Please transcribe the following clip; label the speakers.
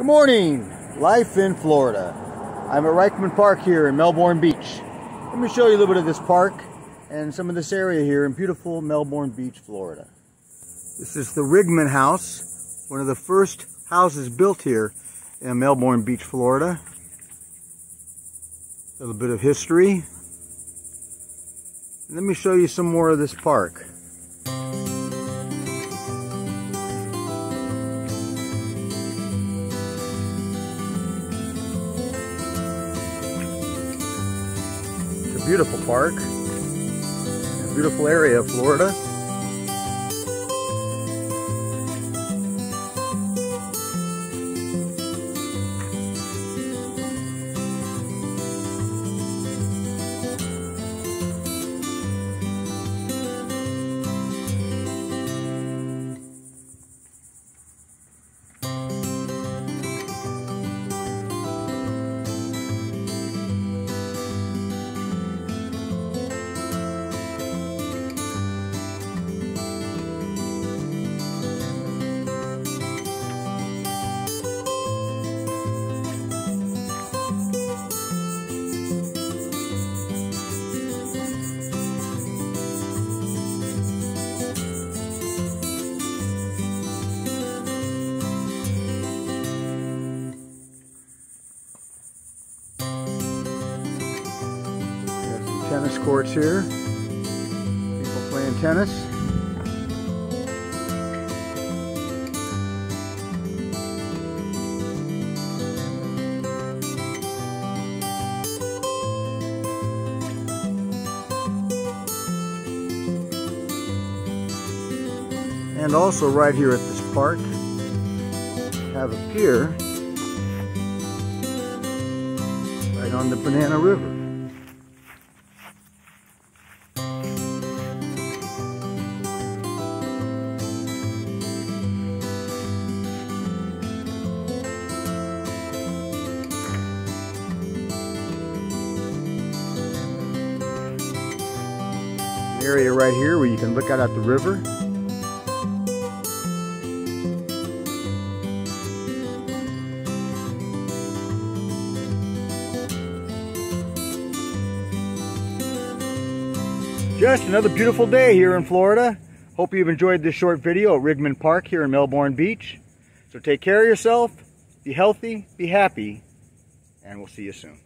Speaker 1: Good morning, life in Florida. I'm at Ryckman Park here in Melbourne Beach. Let me show you a little bit of this park and some of this area here in beautiful Melbourne Beach, Florida. This is the Ryckman House, one of the first houses built here in Melbourne Beach, Florida. A little bit of history. Let me show you some more of this park. Beautiful park, beautiful area of Florida. Tennis courts here. People playing tennis. And also right here at this park, have a pier right on the Banana River. Area right here where you can look out at the river. Just another beautiful day here in Florida. Hope you've enjoyed this short video at Ryckman Park here in Melbourne Beach. So take care of yourself, be healthy, be happy, and we'll see you soon.